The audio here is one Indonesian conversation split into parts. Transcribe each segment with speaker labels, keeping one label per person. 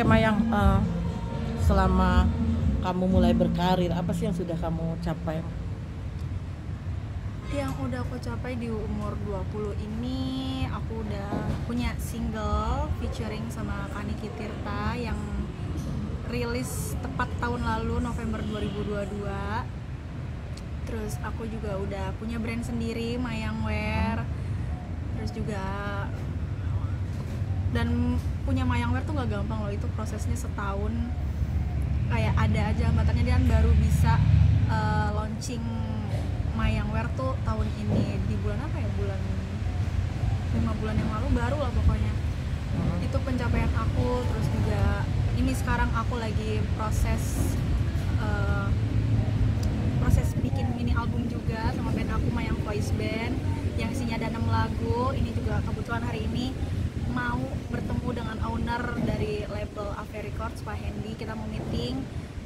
Speaker 1: Oke Mayang, uh, selama kamu mulai berkarir, apa sih yang sudah kamu capai?
Speaker 2: Yang udah aku capai di umur 20 ini, aku udah punya single featuring sama Kaniki Tirta yang rilis tepat tahun lalu November 2022 terus aku juga udah punya brand sendiri Mayang Wear terus juga dan punya Mayang Wear tuh gak gampang loh itu prosesnya setahun. Kayak ada aja hambatannya dan baru bisa uh, launching Mayang Wear tuh tahun ini. Di bulan apa ya? Bulan lima bulan yang lalu baru lah pokoknya. Hmm. itu pencapaian aku terus juga ini sekarang aku lagi proses uh, proses bikin mini album juga sama band aku Mayang Voice Band. Yang isinya ada 6 lagu ini juga kebetulan hari ini mau bertemu dengan owner dari label Ave Records Pak Hendy. Kita mau meeting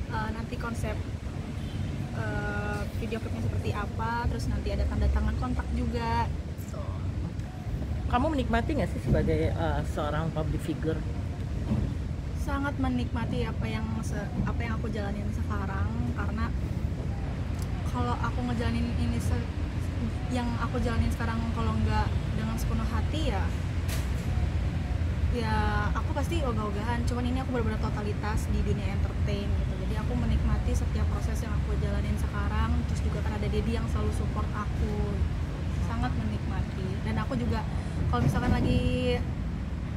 Speaker 2: uh, nanti konsep uh, video klipnya seperti apa terus nanti ada tanda tangan kontak juga. So.
Speaker 1: kamu menikmati nggak sih sebagai uh, seorang public figure?
Speaker 2: Sangat menikmati apa yang apa yang aku jalanin sekarang karena kalau aku ngejalanin ini yang aku jalanin sekarang kalau nggak dengan sepenuh hati ya ya aku pasti ogah-ogahan cuman ini aku benar-benar totalitas di dunia entertain gitu jadi aku menikmati setiap proses yang aku jalanin sekarang terus juga kan ada Dedi yang selalu support aku sangat menikmati dan aku juga kalau misalkan lagi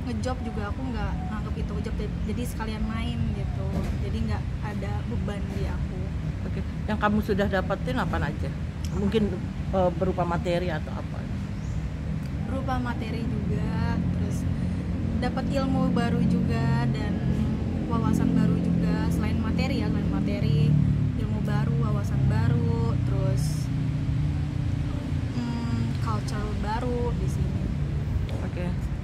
Speaker 2: ngejob juga aku nggak nganggap itu job jadi sekalian main gitu jadi nggak ada beban di aku
Speaker 1: Oke. Yang kamu sudah dapetin apa aja? Mungkin uh, berupa materi atau apa?
Speaker 2: Berupa materi juga, dapat ilmu baru juga dan wawasan baru juga selain materi ya, selain materi, ilmu baru, wawasan baru, terus hmm, culture baru di sini.
Speaker 1: Oke. Okay